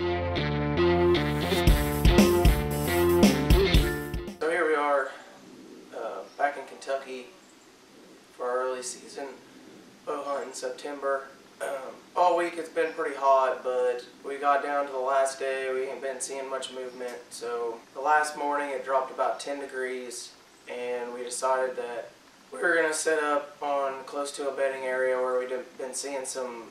So here we are, uh, back in Kentucky for our early season bow hunt in September. Um, all week it's been pretty hot, but we got down to the last day. We ain't been seeing much movement. So the last morning it dropped about 10 degrees, and we decided that we were gonna set up on close to a bedding area where we'd been seeing some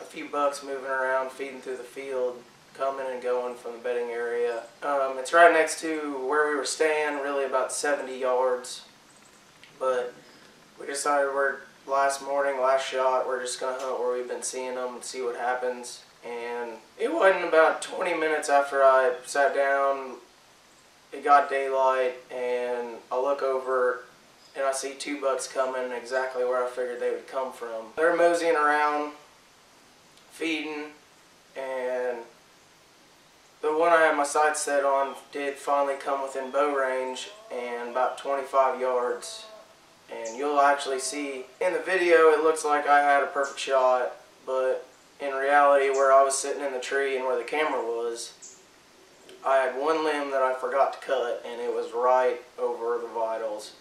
a few bucks moving around, feeding through the field, coming and going from the bedding area. Um, it's right next to where we were staying, really about 70 yards. But we decided we're last morning, last shot, we're just gonna hunt where we've been seeing them and see what happens. And it wasn't about 20 minutes after I sat down, it got daylight, and I look over and I see two bucks coming exactly where I figured they would come from. They're moseying around, feeding, and the one I had my sights set on did finally come within bow range and about 25 yards. And you'll actually see in the video it looks like I had a perfect shot, but in reality where I was sitting in the tree and where the camera was, I had one limb that I forgot to cut and it was right over the vitals.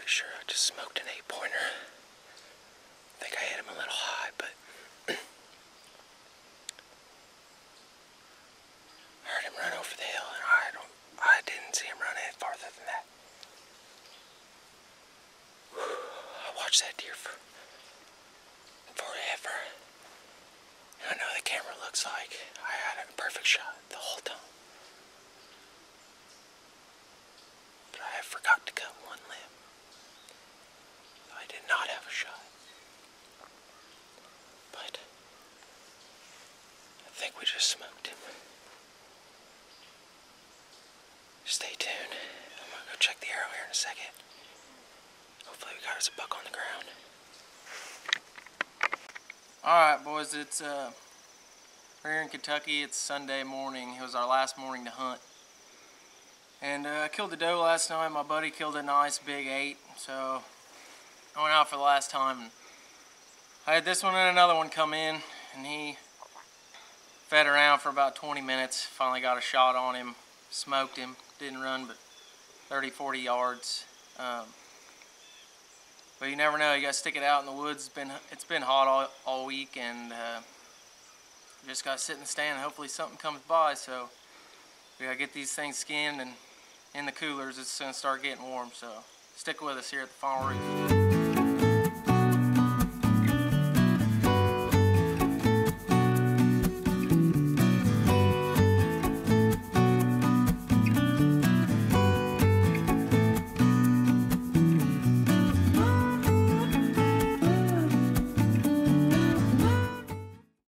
Pretty sure I just smoked an eight pointer. I think I hit him a little high, but I heard him run over the hill, and I don't. I didn't see him run any farther than that. I watched that deer for forever. I know the camera looks like I had a perfect shot the whole time. But I forgot to cut one limb. So I did not have a shot. But I think we just smoked him. Stay tuned. I'm gonna go check the arrow here in a second. Hopefully we got us a buck on the ground. Alright boys, it's uh we're here in Kentucky, it's Sunday morning. It was our last morning to hunt. And uh, I killed the doe last night. My buddy killed a nice big eight. So I went out for the last time. I had this one and another one come in, and he fed around for about 20 minutes. Finally got a shot on him, smoked him. Didn't run but 30, 40 yards. Um, but you never know. You got to stick it out in the woods. It's been it's been hot all, all week, and uh, just got to sit in the stand. and Hopefully something comes by. So we got to get these things skinned and in the coolers. It's going to start getting warm. So stick with us here at the Final Roost.